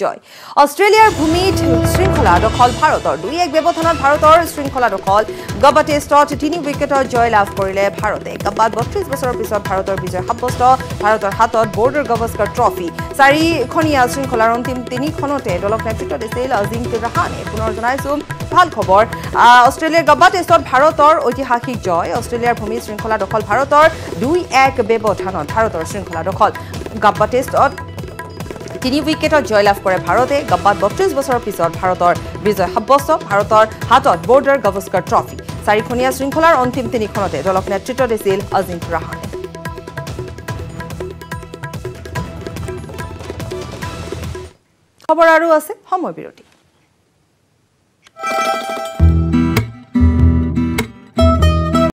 জয়। অষ্ট্ৰেলিয়াৰ ভূমিত শৃংখলা দখল ভাৰতৰ। দুই এক ব্যৱধানত ভাৰতৰ শৃংখলা দখল। গব্বা টেষ্টত তিনি উইকেটৰ জয় লাভ কৰিলে ভাৰতে। গব্বাত বত্ৰিছ বছৰৰ পিছত ভাৰতৰ বিজয় সাব্যস্ত। ভাৰতৰ হাতত বৰ্ডাৰ গভস্কৰ ট্ৰফি। চাৰিখনীয়া শৃংখলাৰ অন্তিম তিনিখনতে দলক নেতৃত্ব দিছিল অজিংক্য ৰাহানে। পুনৰ জনাইছো ভাল খবৰ। অষ্ট্ৰেলিয়াৰ গব্বা টেষ্টত ভাৰতৰ ঐতিহাসিক জয়। অষ্ট্ৰেলিয়াৰ ভূমিত শৃংখলা দখল ভাৰতৰ দুই এক ব্যৱধানত ভাৰতৰ শৃংখলা দখল। গাব্বা টেষ্টত তিনি উইকেটত জয়লাভ কৰে ভাৰতে গব্বাত বত্ৰিছ বছৰৰ পিছত ভাৰতৰ বিজয় সাব্যস্ত। ভাৰতৰ হাতত বৰ্ডাৰ গভস্কৰ ট্ৰফি। চাৰিখনীয়া শৃংখলাৰ অন্তিম তিনিখনতে দলক নেতৃত্ব দিছিল অজিংক্য ৰাহানে। খবৰ আৰু আছে সময় বিৰতি।